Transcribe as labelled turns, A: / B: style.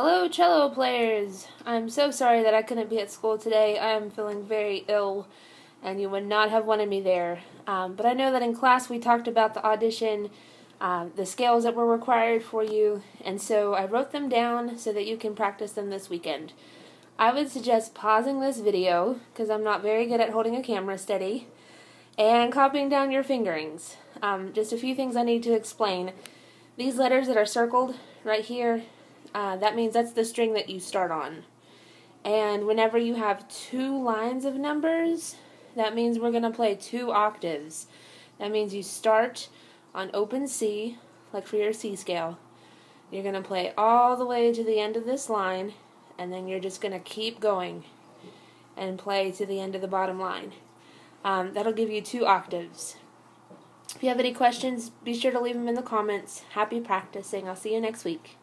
A: Hello, cello players! I'm so sorry that I couldn't be at school today. I am feeling very ill, and you would not have wanted me there. Um, but I know that in class we talked about the audition, uh, the scales that were required for you, and so I wrote them down so that you can practice them this weekend. I would suggest pausing this video, because I'm not very good at holding a camera steady, and copying down your fingerings. Um, just a few things I need to explain. These letters that are circled right here uh, that means that's the string that you start on. And whenever you have two lines of numbers, that means we're going to play two octaves. That means you start on open C, like for your C scale. You're going to play all the way to the end of this line, and then you're just going to keep going and play to the end of the bottom line. Um, that'll give you two octaves. If you have any questions, be sure to leave them in the comments. Happy practicing. I'll see you next week.